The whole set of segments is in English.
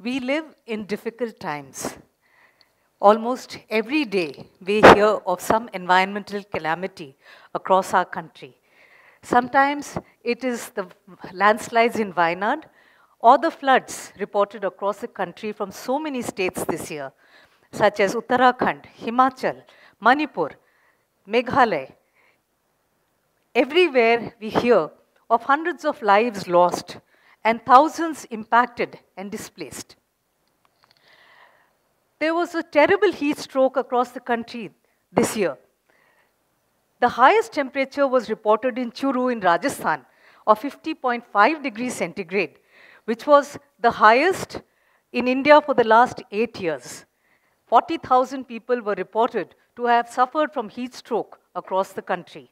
We live in difficult times. Almost every day, we hear of some environmental calamity across our country. Sometimes it is the landslides in Wayanad or the floods reported across the country from so many states this year, such as Uttarakhand, Himachal, Manipur, Meghalaya. Everywhere we hear of hundreds of lives lost and thousands impacted and displaced. There was a terrible heat stroke across the country this year. The highest temperature was reported in Churu in Rajasthan of 50.5 degrees centigrade, which was the highest in India for the last eight years. 40,000 people were reported to have suffered from heat stroke across the country.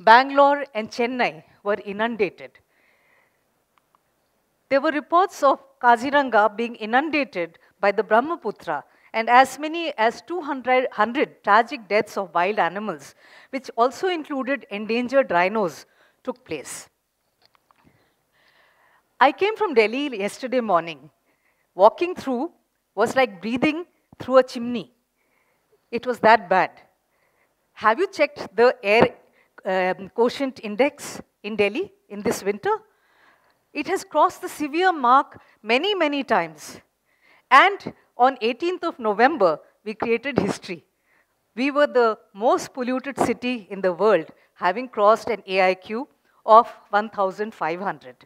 Bangalore and Chennai were inundated. There were reports of Kaziranga being inundated by the Brahmaputra and as many as 200 100 tragic deaths of wild animals, which also included endangered rhinos, took place. I came from Delhi yesterday morning. Walking through was like breathing through a chimney. It was that bad. Have you checked the air um, quotient index in Delhi in this winter? It has crossed the severe mark many, many times. And on 18th of November, we created history. We were the most polluted city in the world, having crossed an AIQ of 1,500.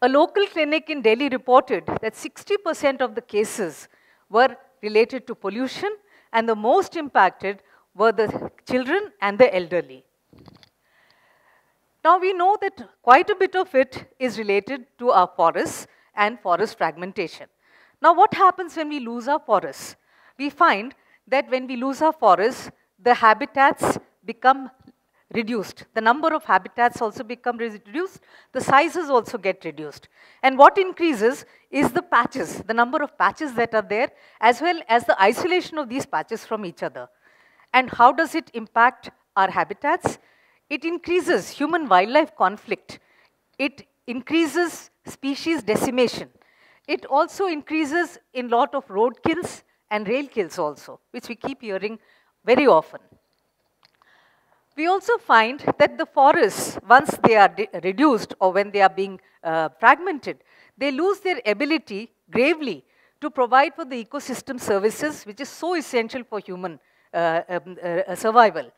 A local clinic in Delhi reported that 60% of the cases were related to pollution, and the most impacted were the children and the elderly. Now we know that quite a bit of it is related to our forests and forest fragmentation. Now what happens when we lose our forests? We find that when we lose our forests, the habitats become reduced. The number of habitats also become reduced. The sizes also get reduced. And what increases is the patches, the number of patches that are there, as well as the isolation of these patches from each other. And how does it impact our habitats? It increases human-wildlife conflict. It increases species decimation. It also increases in lot of road kills and rail kills also, which we keep hearing very often. We also find that the forests, once they are reduced or when they are being uh, fragmented, they lose their ability gravely to provide for the ecosystem services, which is so essential for human uh, um, uh, survival.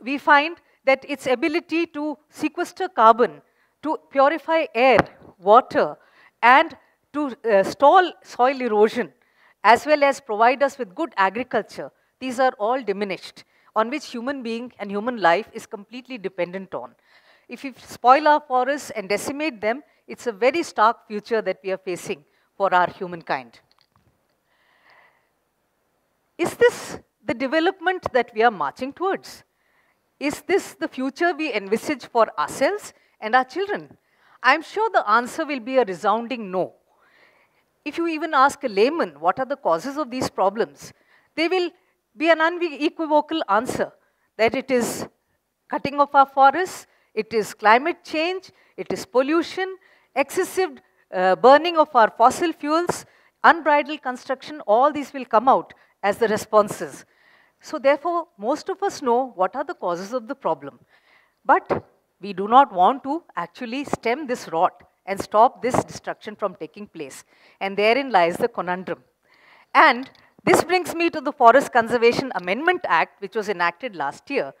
We find that its ability to sequester carbon, to purify air, water, and to uh, stall soil erosion, as well as provide us with good agriculture, these are all diminished, on which human being and human life is completely dependent on. If we spoil our forests and decimate them, it's a very stark future that we are facing for our humankind. Is this the development that we are marching towards? Is this the future we envisage for ourselves and our children? I'm sure the answer will be a resounding no. If you even ask a layman what are the causes of these problems, there will be an unequivocal answer that it is cutting of our forests, it is climate change, it is pollution, excessive uh, burning of our fossil fuels, unbridled construction, all these will come out as the responses. So therefore, most of us know what are the causes of the problem. But we do not want to actually stem this rot and stop this destruction from taking place. And therein lies the conundrum. And this brings me to the Forest Conservation Amendment Act, which was enacted last year.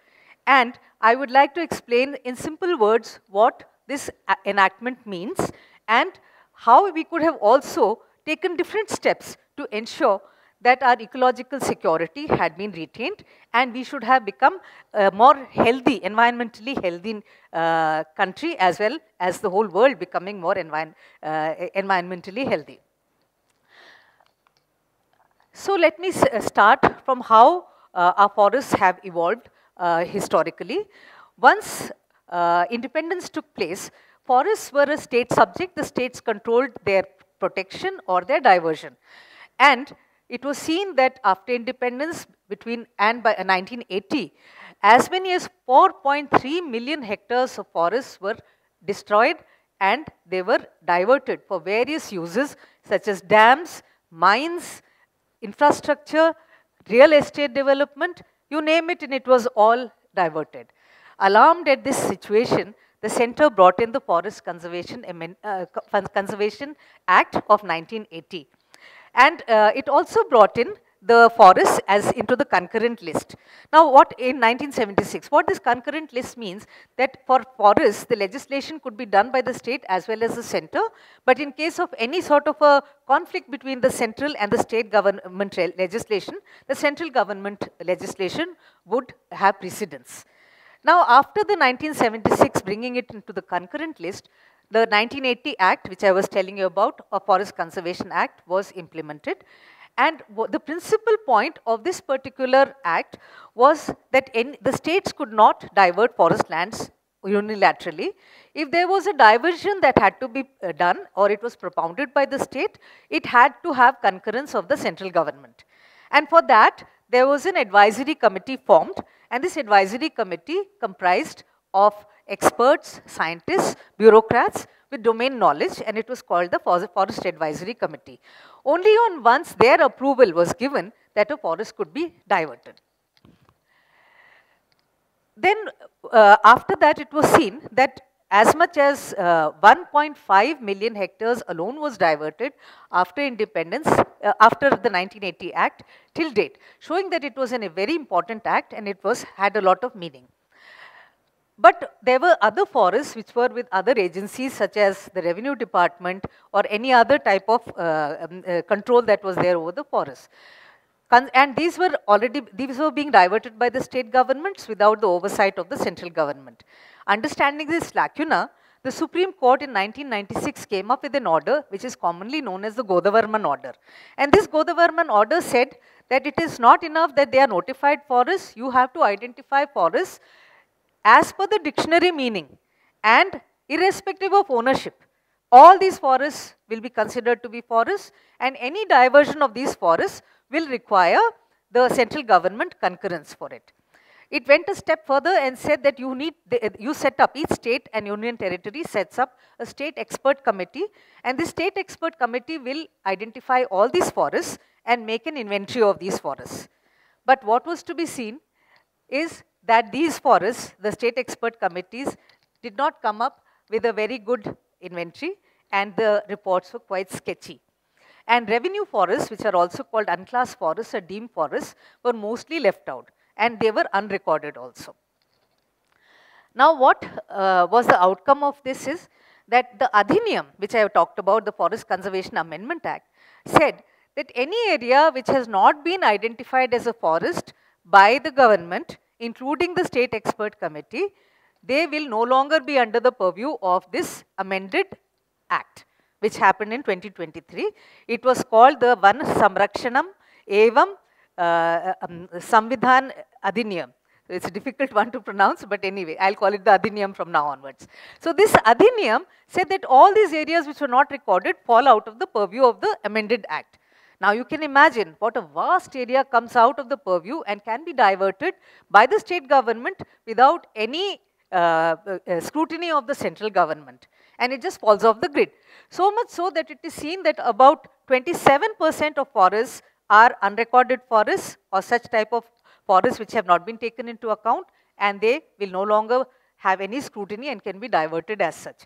And I would like to explain in simple words what this enactment means and how we could have also taken different steps to ensure that our ecological security had been retained and we should have become a more healthy, environmentally healthy uh, country as well as the whole world becoming more envi uh, environmentally healthy. So let me uh, start from how uh, our forests have evolved uh, historically. Once uh, independence took place, forests were a state subject. The states controlled their protection or their diversion. And it was seen that after independence between and by 1980, uh, as many as 4.3 million hectares of forests were destroyed and they were diverted for various uses such as dams, mines, infrastructure, real estate development, you name it and it was all diverted. Alarmed at this situation, the center brought in the Forest Conservation, uh, Conservation Act of 1980. And uh, it also brought in the forests as into the concurrent list. Now what in 1976, what this concurrent list means that for forests, the legislation could be done by the state as well as the center, but in case of any sort of a conflict between the central and the state government legislation, the central government legislation would have precedence. Now after the 1976 bringing it into the concurrent list, the 1980 Act, which I was telling you about, a Forest Conservation Act, was implemented. And the principal point of this particular act was that the states could not divert forest lands unilaterally. If there was a diversion that had to be uh, done or it was propounded by the state, it had to have concurrence of the central government. And for that, there was an advisory committee formed and this advisory committee comprised of experts, scientists, bureaucrats with domain knowledge and it was called the Forest Advisory Committee. Only on once their approval was given that a forest could be diverted. Then uh, after that it was seen that as much as uh, 1.5 million hectares alone was diverted after independence, uh, after the 1980 Act till date, showing that it was a very important act and it was had a lot of meaning. But there were other forests which were with other agencies such as the revenue department or any other type of uh, um, uh, control that was there over the forests. and these were already, these were being diverted by the state governments without the oversight of the central government. Understanding this lacuna, the Supreme Court in 1996 came up with an order which is commonly known as the Godavarman order. And this Godavarman order said that it is not enough that they are notified forests, you have to identify forests as per the dictionary meaning and irrespective of ownership. All these forests will be considered to be forests and any diversion of these forests will require the central government concurrence for it. It went a step further and said that you need, you set up, each state and union territory sets up a state expert committee and the state expert committee will identify all these forests and make an inventory of these forests. But what was to be seen is that these forests, the state expert committees did not come up with a very good inventory and the reports were quite sketchy. And revenue forests, which are also called unclassed forests or deemed forests, were mostly left out and they were unrecorded also. Now what uh, was the outcome of this is that the Adhiniyam, which I have talked about, the Forest Conservation Amendment Act, said that any area which has not been identified as a forest by the government including the state expert committee, they will no longer be under the purview of this amended act, which happened in 2023. It was called the Van Samrakshanam Evam uh, um, Samvidhan Adhiniyam. It's a difficult one to pronounce, but anyway, I'll call it the Adhiniyam from now onwards. So this Adhiniyam said that all these areas which were not recorded fall out of the purview of the amended act. Now you can imagine what a vast area comes out of the purview and can be diverted by the state government without any uh, uh, scrutiny of the central government and it just falls off the grid. So much so that it is seen that about 27% of forests are unrecorded forests or such type of forests which have not been taken into account and they will no longer have any scrutiny and can be diverted as such.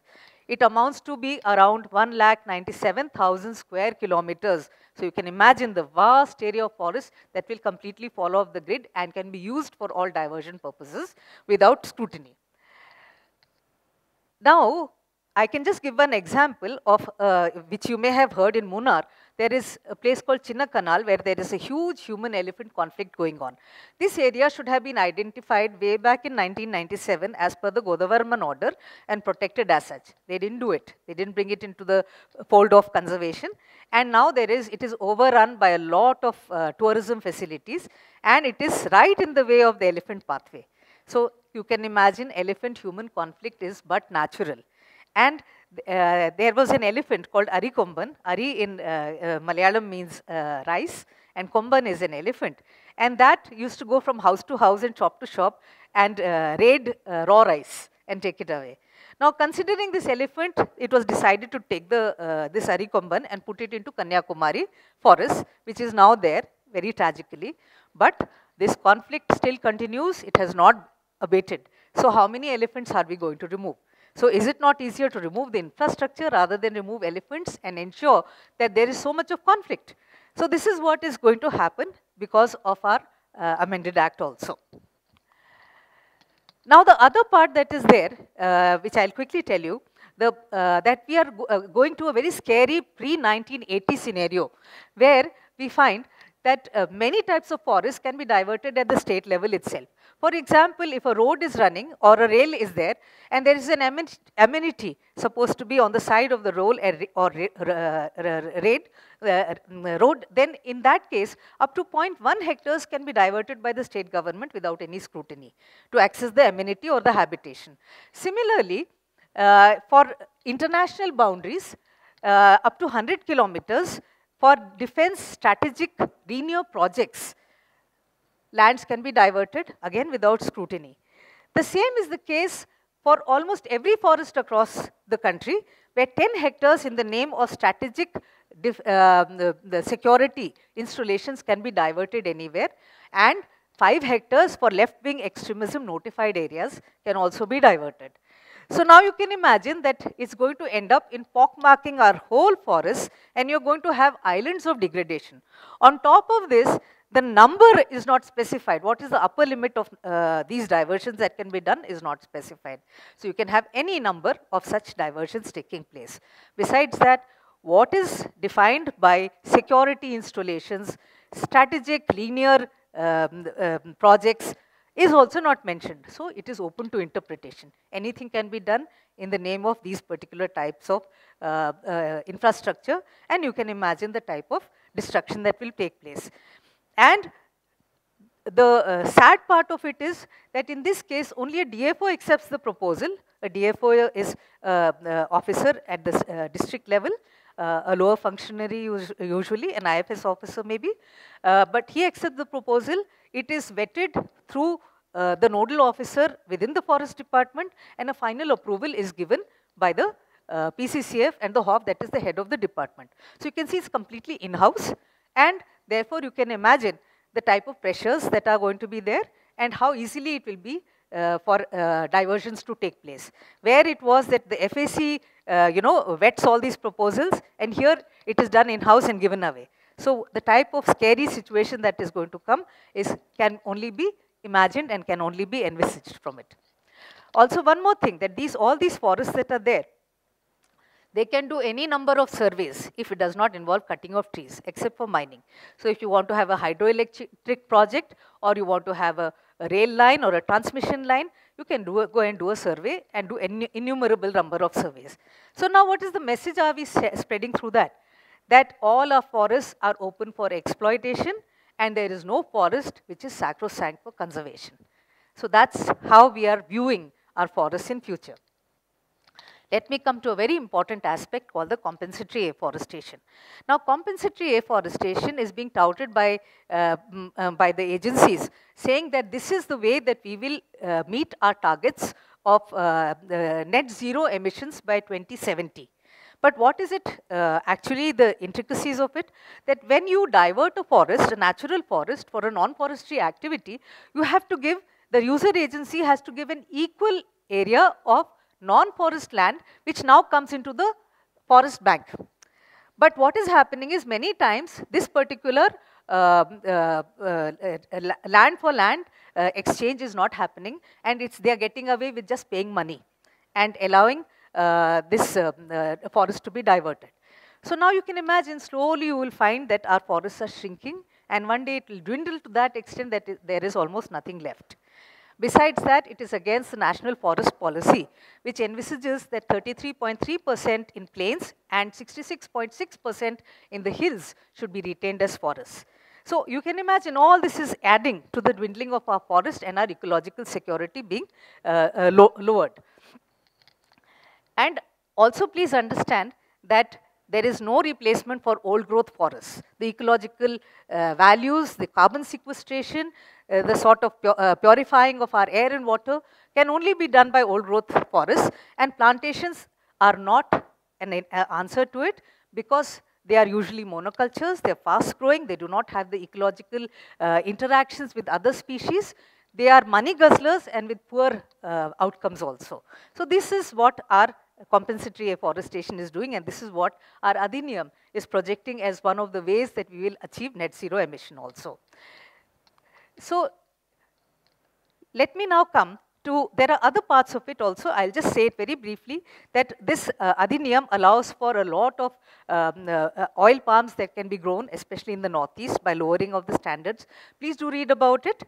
It amounts to be around 1,97,000 square kilometers so you can imagine the vast area of forest that will completely fall off the grid and can be used for all diversion purposes without scrutiny. Now, I can just give an example of uh, which you may have heard in Munnar there is a place called Chinnakanal where there is a huge human-elephant conflict going on. This area should have been identified way back in 1997 as per the Godavarman order and protected as such. They didn't do it. They didn't bring it into the fold of conservation. And now there is, it is overrun by a lot of uh, tourism facilities and it is right in the way of the elephant pathway. So you can imagine elephant-human conflict is but natural. And uh, there was an elephant called Ari Komban. Ari in uh, uh, Malayalam means uh, rice and Komban is an elephant. And that used to go from house to house and shop to shop and raid raw rice and take it away. Now considering this elephant, it was decided to take the, uh, this Arikomban and put it into Kanyakumari forest, which is now there very tragically. But this conflict still continues, it has not abated. So how many elephants are we going to remove? So is it not easier to remove the infrastructure rather than remove elephants and ensure that there is so much of conflict? So this is what is going to happen because of our uh, amended act also. Now the other part that is there, uh, which I'll quickly tell you, the, uh, that we are go uh, going to a very scary pre-1980 scenario where we find that uh, many types of forests can be diverted at the state level itself. For example, if a road is running or a rail is there and there is an amenity supposed to be on the side of the road or uh, road, then in that case, up to 0.1 hectares can be diverted by the state government without any scrutiny to access the amenity or the habitation. Similarly, uh, for international boundaries, uh, up to 100 kilometers, for defense strategic linear projects, lands can be diverted, again without scrutiny. The same is the case for almost every forest across the country, where 10 hectares in the name of strategic uh, the, the security installations can be diverted anywhere, and 5 hectares for left-wing extremism notified areas can also be diverted. So now you can imagine that it's going to end up in pockmarking our whole forest and you're going to have islands of degradation. On top of this, the number is not specified. What is the upper limit of uh, these diversions that can be done is not specified. So you can have any number of such diversions taking place. Besides that, what is defined by security installations, strategic linear um, um, projects is also not mentioned. So it is open to interpretation. Anything can be done in the name of these particular types of uh, uh, infrastructure and you can imagine the type of destruction that will take place. And the uh, sad part of it is that in this case only a DFO accepts the proposal. A DFO is uh, officer at the uh, district level, uh, a lower functionary usually, an IFS officer maybe. Uh, but he accepts the proposal. It is vetted through the nodal officer within the forest department and a final approval is given by the PCCF and the HOF that is the head of the department. So you can see it's completely in-house and Therefore, you can imagine the type of pressures that are going to be there and how easily it will be uh, for uh, diversions to take place. Where it was that the FAC, uh, you know, vets all these proposals and here it is done in-house and given away. So the type of scary situation that is going to come is can only be imagined and can only be envisaged from it. Also one more thing that these all these forests that are there, they can do any number of surveys if it does not involve cutting of trees, except for mining. So if you want to have a hydroelectric project or you want to have a, a rail line or a transmission line, you can do a, go and do a survey and do an innumerable number of surveys. So now what is the message are we spreading through that? That all our forests are open for exploitation and there is no forest which is sacrosanct for conservation. So that's how we are viewing our forests in future. Let me come to a very important aspect called the compensatory afforestation. Now, compensatory afforestation is being touted by, uh, uh, by the agencies, saying that this is the way that we will uh, meet our targets of uh, net zero emissions by 2070. But what is it uh, actually the intricacies of it? That when you divert a forest, a natural forest for a non-forestry activity, you have to give, the user agency has to give an equal area of non-forest land which now comes into the forest bank. But what is happening is many times this particular uh, uh, uh, land for land uh, exchange is not happening and it's they are getting away with just paying money and allowing this uh, forest to be diverted. So now you can imagine slowly you will find that our forests are shrinking and one day it will dwindle to that extent that there is almost nothing left. Besides that, it is against the National Forest Policy, which envisages that 33.3% in plains and 66.6% in the hills should be retained as forests. So you can imagine all this is adding to the dwindling of our forest and our ecological security being uh, uh, lowered. And also please understand that there is no replacement for old growth forests. The ecological uh, values, the carbon sequestration, uh, the sort of pu uh, purifying of our air and water can only be done by old growth forests and plantations are not an uh, answer to it because they are usually monocultures, they are fast growing, they do not have the ecological uh, interactions with other species. They are money guzzlers and with poor uh, outcomes also. So this is what our compensatory afforestation is doing and this is what our Adhiniyam is projecting as one of the ways that we will achieve net zero emission also. So let me now come to, there are other parts of it also, I'll just say it very briefly, that this uh, allows for a lot of um, uh, uh, oil palms that can be grown, especially in the northeast, by lowering of the standards. Please do read about it.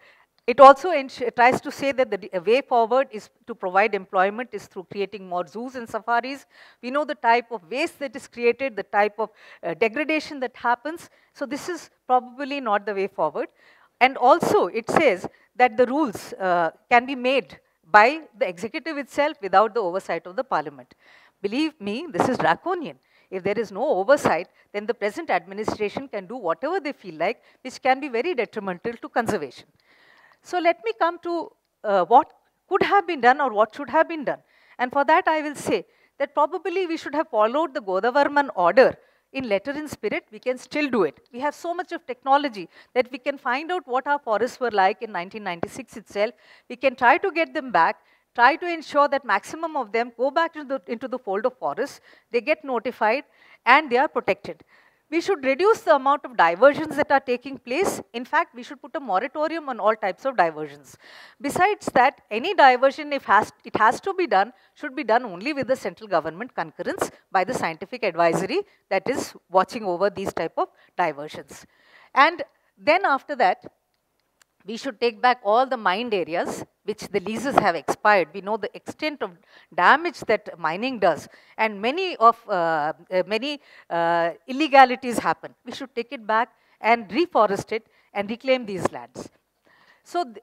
It also tries to say that the way forward is to provide employment is through creating more zoos and safaris. We know the type of waste that is created, the type of uh, degradation that happens. So this is probably not the way forward. And also it says that the rules uh, can be made by the executive itself without the oversight of the parliament. Believe me, this is draconian. If there is no oversight, then the present administration can do whatever they feel like, which can be very detrimental to conservation. So let me come to uh, what could have been done or what should have been done. And for that I will say that probably we should have followed the Godavarman order in letter and spirit, we can still do it. We have so much of technology that we can find out what our forests were like in 1996 itself. We can try to get them back, try to ensure that maximum of them go back into the, into the fold of forests, they get notified and they are protected we should reduce the amount of diversions that are taking place. In fact, we should put a moratorium on all types of diversions. Besides that, any diversion, if has, it has to be done, should be done only with the central government concurrence by the scientific advisory that is watching over these type of diversions. And then after that, we should take back all the mined areas which the leases have expired. We know the extent of damage that mining does and many of uh, uh, many uh, illegalities happen. We should take it back and reforest it and reclaim these lands. So th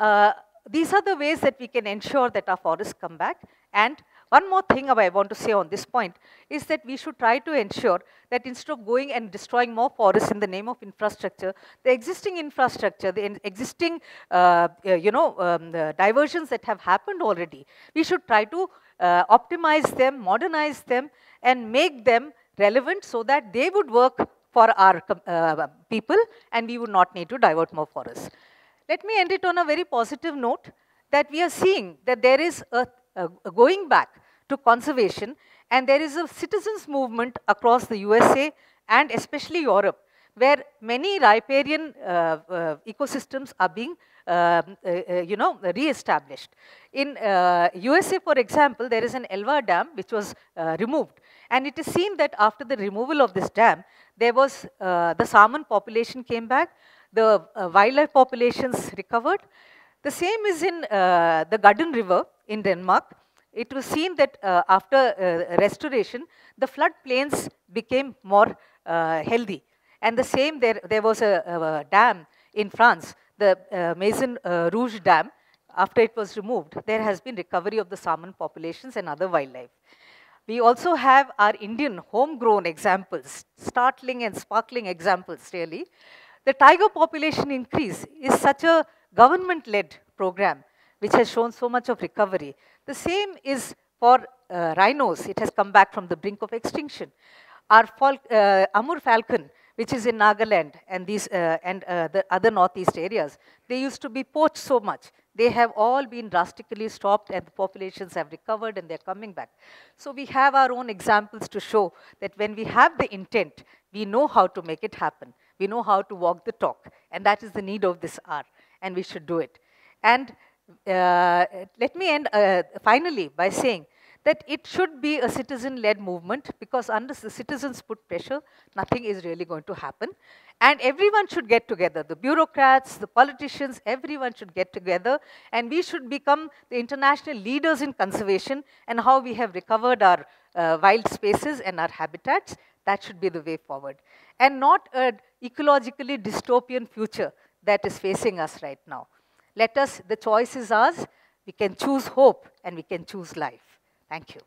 uh, these are the ways that we can ensure that our forests come back and one more thing I want to say on this point is that we should try to ensure that instead of going and destroying more forests in the name of infrastructure, the existing infrastructure, the existing, uh, uh, you know, um, diversions that have happened already, we should try to uh, optimize them, modernize them, and make them relevant so that they would work for our uh, people and we would not need to divert more forests. Let me end it on a very positive note that we are seeing that there is a going back to conservation. And there is a citizens movement across the USA and especially Europe, where many riparian uh, uh, ecosystems are being, um, uh, uh, you know, re-established. In USA, uh, for example, there is an Elwha Dam which was uh, removed. And it is seen that after the removal of this dam, there was, the salmon population came back, the wildlife populations recovered. The same is in the Garden River in Denmark, it was seen that uh, after uh, restoration, the flood plains became more uh, healthy. And the same, there, there was a, a dam in France, the uh, Maison uh, Rouge Dam. After it was removed, there has been recovery of the salmon populations and other wildlife. We also have our Indian homegrown examples, startling and sparkling examples really. The tiger population increase is such a government-led program which has shown so much of recovery. The same is for uh, rhinos. It has come back from the brink of extinction. Our fal uh, Amur falcon, which is in Nagaland and, these, uh, and uh, the other northeast areas, they used to be poached so much. They have all been drastically stopped and the populations have recovered and they're coming back. So we have our own examples to show that when we have the intent, we know how to make it happen. We know how to walk the talk. And that is the need of this hour. And we should do it. And uh, let me end uh, finally by saying that it should be a citizen-led movement because unless the citizens put pressure, nothing is really going to happen. And everyone should get together, the bureaucrats, the politicians, everyone should get together and we should become the international leaders in conservation and how we have recovered our uh, wild spaces and our habitats. That should be the way forward. And not an ecologically dystopian future that is facing us right now. Let us, the choice is ours. We can choose hope and we can choose life. Thank you.